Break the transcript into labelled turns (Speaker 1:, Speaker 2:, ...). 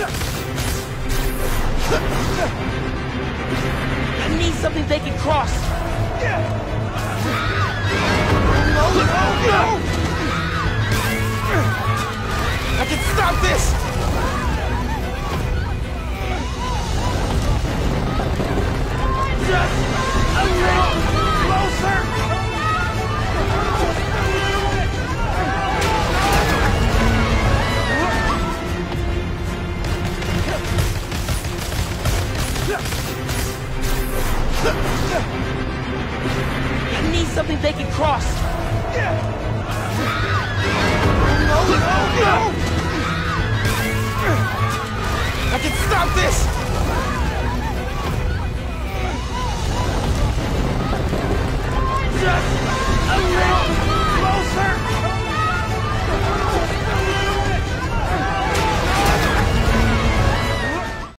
Speaker 1: I need something they can cross. No, no, no! I can stop this!
Speaker 2: I need something they can cross.
Speaker 1: No, no, no! I can stop this!